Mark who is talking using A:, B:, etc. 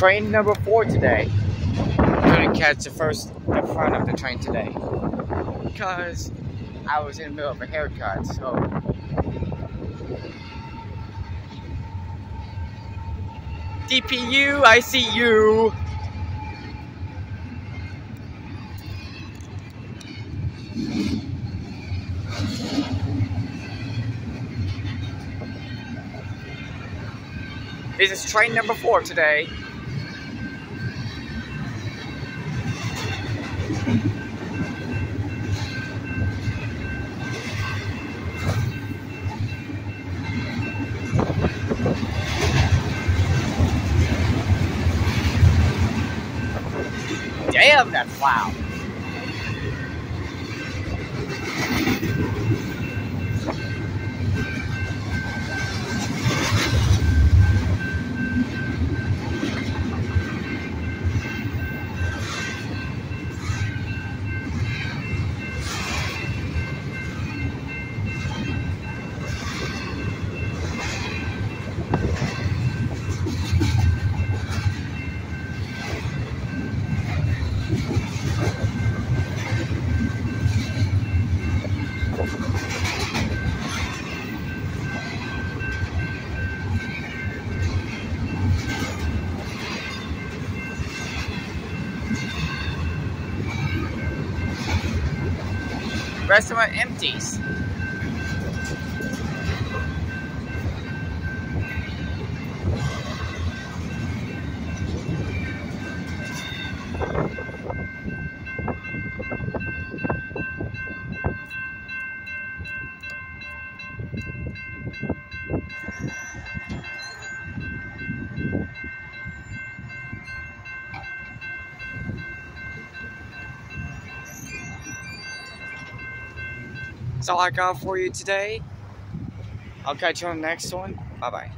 A: train number four today. I'm gonna catch the first, the front of the train today. Because I was in the middle of a haircut, so. DPU, I see you! This is train number four today. Damn, that's loud. Restaurant empties. That's all I got for you today. I'll catch you on the next one. Bye bye.